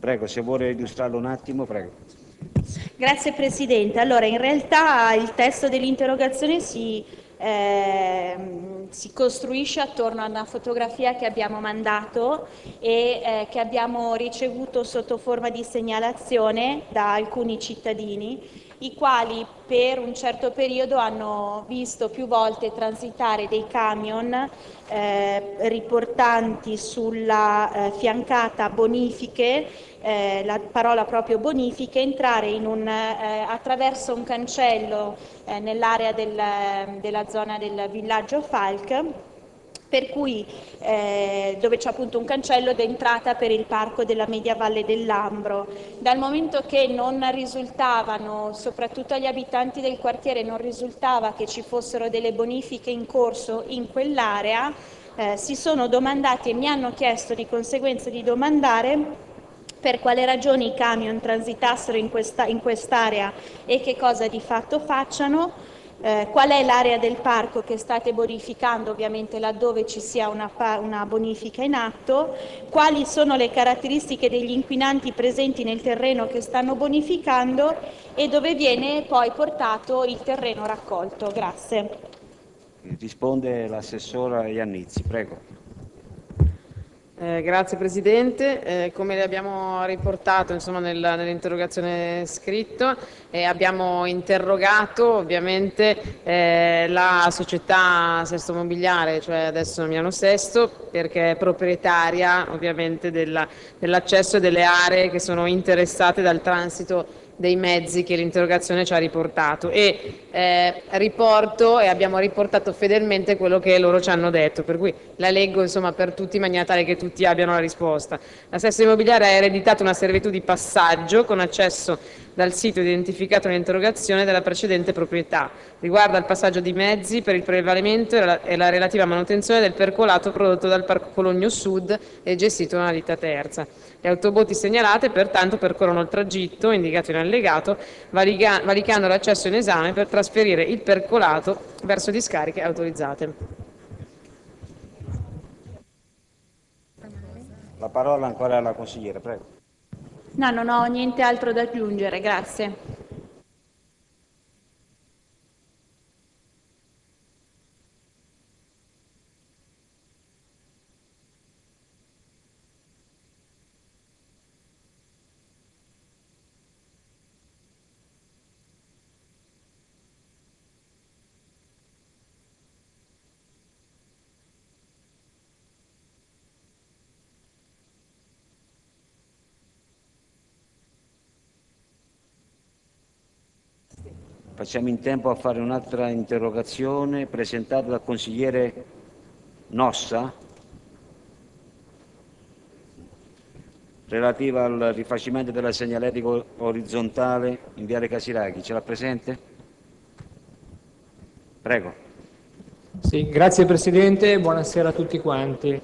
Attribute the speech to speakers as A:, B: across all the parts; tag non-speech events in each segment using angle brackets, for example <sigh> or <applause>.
A: Prego, se vuole illustrarlo un attimo, prego.
B: Grazie Presidente. Allora, in realtà il testo dell'interrogazione si, eh, si, costruisce attorno a una fotografia che abbiamo mandato e eh, che abbiamo ricevuto sotto forma di segnalazione da alcuni cittadini i quali per un certo periodo hanno visto più volte transitare dei camion eh, riportanti sulla eh, fiancata bonifiche, eh, la parola proprio bonifiche, entrare un, eh, attraverso un cancello eh, nell'area del, della zona del villaggio Falk per cui eh, dove c'è appunto un cancello d'entrata per il parco della media valle dell'Ambro. Dal momento che non risultavano, soprattutto agli abitanti del quartiere, non risultava che ci fossero delle bonifiche in corso in quell'area, eh, si sono domandati e mi hanno chiesto di conseguenza di domandare per quale ragioni i camion transitassero in, questa, in quest'area e che cosa di fatto facciano eh, qual è l'area del parco che state bonificando, ovviamente laddove ci sia una, una, bonifica in atto, quali sono le caratteristiche degli inquinanti presenti nel terreno che stanno bonificando e dove viene poi portato il terreno raccolto. Grazie.
A: Risponde l'assessora Iannizzi, prego.
C: Eh, grazie Presidente, eh, come le abbiamo riportato nell'interrogazione scritto eh, abbiamo interrogato ovviamente eh, la società Sesto Mobiliare, cioè adesso Milano Sesto, perché è proprietaria ovviamente della, dell'accesso delle aree che sono interessate dal transito dei mezzi che l'interrogazione ci ha riportato e eh, riporto e abbiamo riportato fedelmente quello che loro ci hanno detto, per cui la leggo insomma, per tutti in maniera tale che tutti abbiano la risposta. La stessa immobiliare ha ereditato una servitù di passaggio con accesso dal sito identificato nell'interrogazione della precedente proprietà. Riguarda il passaggio di mezzi per il prelevamento e la relativa manutenzione del percolato prodotto dal Parco Cologno Sud e gestito da una ditta terza. Le autobotti segnalate pertanto percorrono il tragitto indicato in allegato, valicando l'accesso in esame per trasferire il percolato verso discariche autorizzate.
A: La parola ancora alla consigliera, prego.
B: No, non ho niente altro da aggiungere, grazie.
A: Facciamo in tempo a fare un'altra interrogazione presentata dal consigliere Nossa relativa al rifacimento della segnaletica orizzontale in Viale Casiraghi. Ce l'ha presente? Prego.
D: Sì, grazie Presidente, buonasera a tutti quanti.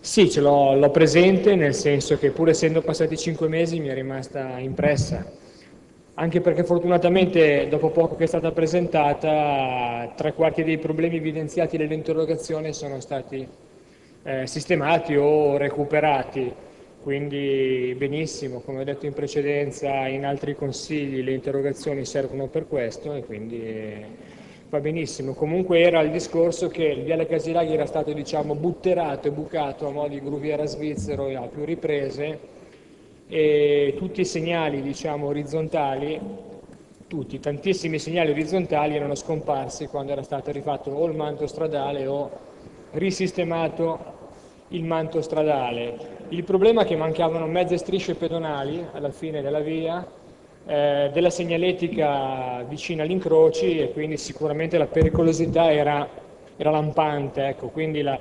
D: Sì, ce l'ho presente, nel senso che pur essendo passati cinque mesi mi è rimasta impressa anche perché fortunatamente dopo poco che è stata presentata tre quarti dei problemi evidenziati nell'interrogazione sono stati eh, sistemati o recuperati, quindi benissimo, come ho detto in precedenza in altri consigli le interrogazioni servono per questo e quindi eh, va benissimo. Comunque era il discorso che il viale Casilaghi era stato diciamo, butterato e bucato a mo' di gruviera svizzero a più riprese e tutti i segnali diciamo, orizzontali, tutti, tantissimi segnali orizzontali erano scomparsi quando era stato rifatto o il manto stradale o risistemato il manto stradale. Il problema è che mancavano mezze strisce pedonali alla fine della via, eh, della segnaletica vicina agli incroci e quindi sicuramente la pericolosità era, era lampante, ecco, quindi la,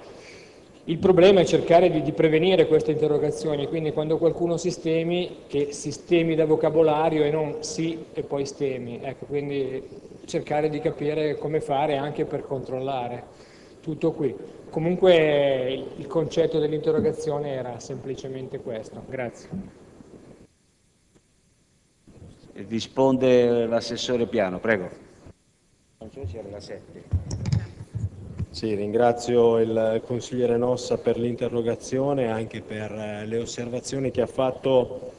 D: il problema è cercare di, di, prevenire queste interrogazioni, quindi quando qualcuno sistemi, che sistemi da vocabolario e non sì e poi stemi, ecco, quindi cercare di capire come fare anche per controllare. Tutto qui. Comunque il concetto dell'interrogazione era semplicemente questo. Grazie.
A: Risponde l'assessore Piano, prego.
E: Sì, ringrazio il consigliere Nossa per l'interrogazione e anche per eh, le osservazioni che ha fatto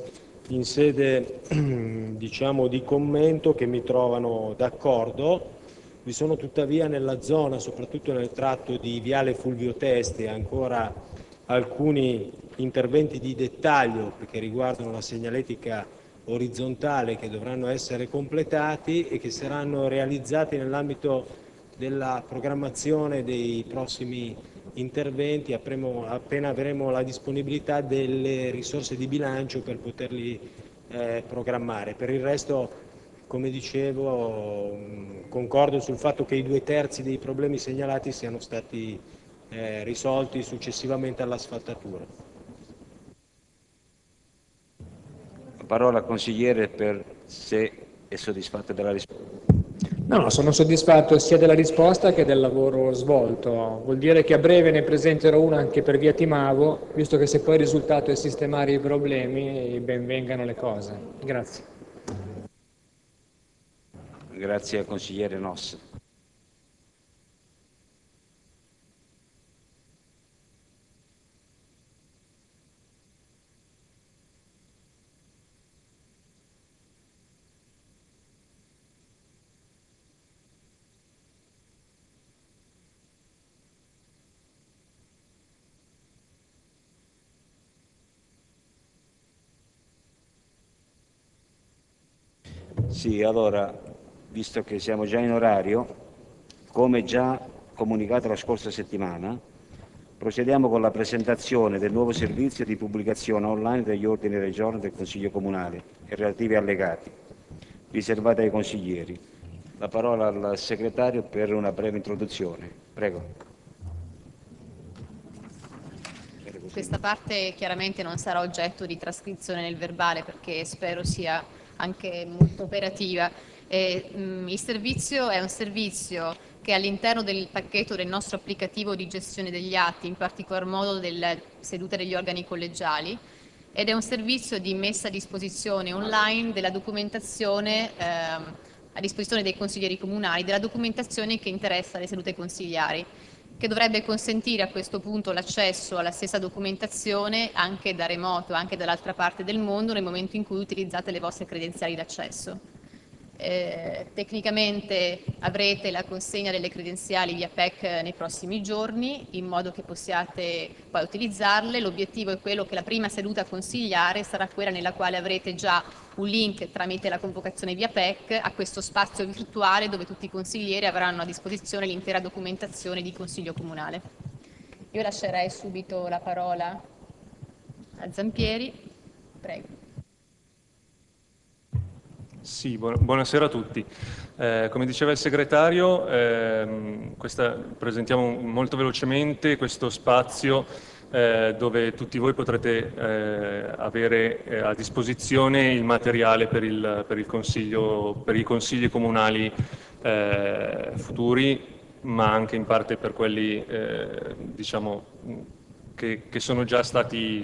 E: in sede <clears throat> diciamo, di commento che mi trovano d'accordo. Vi sono tuttavia nella zona, soprattutto nel tratto di Viale Fulvio Testi, ancora alcuni interventi di dettaglio che riguardano la segnaletica orizzontale che dovranno essere completati e che saranno realizzati nell'ambito della programmazione dei prossimi interventi appena avremo la disponibilità delle risorse di bilancio per poterli eh, programmare. Per il resto, come dicevo, concordo sul fatto che i due terzi dei problemi segnalati siano stati eh, risolti successivamente all'asfaltatura.
A: La parola consigliere per se è soddisfatto della risposta.
D: No, no, sono soddisfatto sia della risposta che del lavoro svolto. Vuol dire che a breve ne presenterò una anche per via Timavo, visto che se poi il risultato è sistemare i problemi, ben vengano le cose. Grazie.
A: Grazie consigliere Noss. Sì, allora, visto che siamo già in orario, come già comunicato la scorsa settimana, procediamo con la presentazione del nuovo servizio di pubblicazione online degli ordini del giorno del Consiglio Comunale e relativi allegati, riservati ai consiglieri. La parola al segretario per una breve introduzione. Prego.
F: Questa parte chiaramente non sarà oggetto di trascrizione nel verbale perché spero sia anche molto operativa. E, mh, il servizio è un servizio che all'interno del pacchetto del nostro applicativo di gestione degli atti, in particolar modo delle sedute degli organi collegiali, ed è un servizio di messa a disposizione online della documentazione ehm, a disposizione dei consiglieri comunali, della documentazione che interessa le sedute consigliari che dovrebbe consentire a questo punto l'accesso alla stessa documentazione anche da remoto, anche dall'altra parte del mondo nel momento in cui utilizzate le vostre credenziali d'accesso. Eh, tecnicamente avrete la consegna delle credenziali via PEC nei prossimi giorni in modo che possiate poi utilizzarle. L'obiettivo è quello che la prima seduta consigliare sarà quella nella quale avrete già un link tramite la convocazione via PEC a questo spazio virtuale dove tutti i consiglieri avranno a disposizione l'intera documentazione di Consiglio Comunale. Io lascerei subito la parola a Zampieri. Prego.
G: Sì, buonasera a tutti. Eh, come diceva il segretario, ehm, questa, presentiamo molto velocemente questo spazio eh, dove tutti voi potrete eh, avere eh, a disposizione il materiale per, il, per, il per i consigli comunali eh, futuri, ma anche in parte per quelli eh, diciamo, che, che, sono già stati